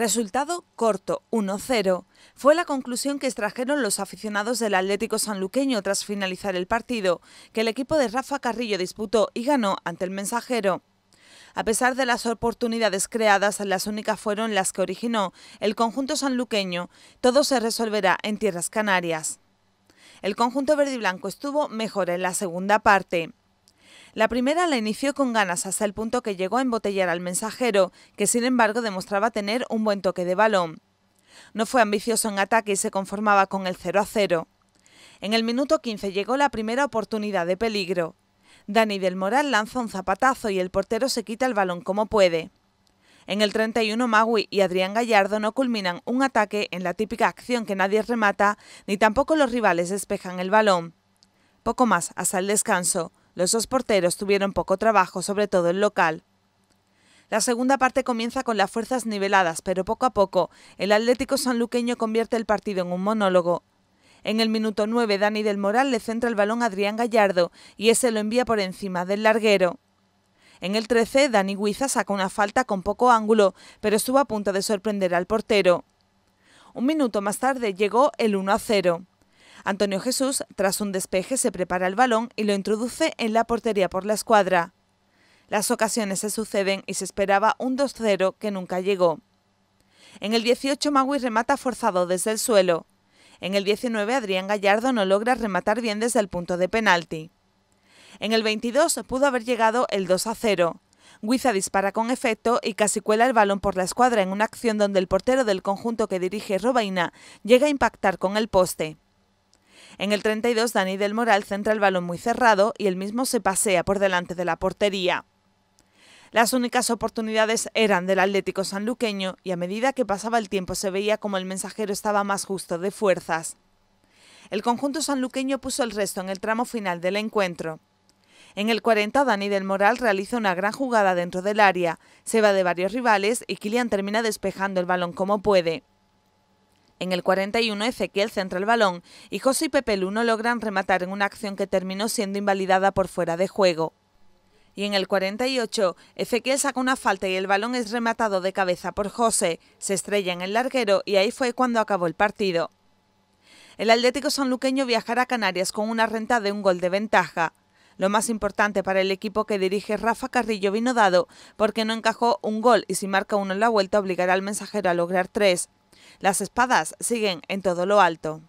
Resultado corto, 1-0. Fue la conclusión que extrajeron los aficionados del Atlético Sanluqueño tras finalizar el partido, que el equipo de Rafa Carrillo disputó y ganó ante el mensajero. A pesar de las oportunidades creadas, las únicas fueron las que originó el conjunto sanluqueño. Todo se resolverá en tierras canarias. El conjunto verde y blanco estuvo mejor en la segunda parte. La primera la inició con ganas hasta el punto que llegó a embotellar al mensajero, que sin embargo demostraba tener un buen toque de balón. No fue ambicioso en ataque y se conformaba con el 0 a 0. En el minuto 15 llegó la primera oportunidad de peligro. Dani del Moral lanza un zapatazo y el portero se quita el balón como puede. En el 31 Magui y Adrián Gallardo no culminan un ataque en la típica acción que nadie remata, ni tampoco los rivales despejan el balón. Poco más hasta el descanso. Los dos porteros tuvieron poco trabajo, sobre todo el local. La segunda parte comienza con las fuerzas niveladas, pero poco a poco el Atlético sanluqueño convierte el partido en un monólogo. En el minuto 9, Dani del Moral le centra el balón a Adrián Gallardo y ese lo envía por encima del larguero. En el 13, Dani Guiza saca una falta con poco ángulo, pero estuvo a punto de sorprender al portero. Un minuto más tarde llegó el 1 a 0. Antonio Jesús, tras un despeje, se prepara el balón y lo introduce en la portería por la escuadra. Las ocasiones se suceden y se esperaba un 2-0 que nunca llegó. En el 18 Magui remata forzado desde el suelo. En el 19 Adrián Gallardo no logra rematar bien desde el punto de penalti. En el 22 pudo haber llegado el 2 0. Guiza dispara con efecto y casi cuela el balón por la escuadra en una acción donde el portero del conjunto que dirige Robaina llega a impactar con el poste. En el 32, Dani del Moral centra el balón muy cerrado y el mismo se pasea por delante de la portería. Las únicas oportunidades eran del Atlético sanluqueño y a medida que pasaba el tiempo se veía como el mensajero estaba más justo de fuerzas. El conjunto sanluqueño puso el resto en el tramo final del encuentro. En el 40, Dani del Moral realiza una gran jugada dentro del área, se va de varios rivales y Kilian termina despejando el balón como puede. En el 41, Ezequiel centra el balón y José y Pepe Luno logran rematar en una acción que terminó siendo invalidada por fuera de juego. Y en el 48, Ezequiel saca una falta y el balón es rematado de cabeza por José, se estrella en el larguero y ahí fue cuando acabó el partido. El Atlético sanluqueño viajará a Canarias con una renta de un gol de ventaja. Lo más importante para el equipo que dirige Rafa Carrillo vino dado porque no encajó un gol y si marca uno en la vuelta obligará al mensajero a lograr tres. Las espadas siguen en todo lo alto.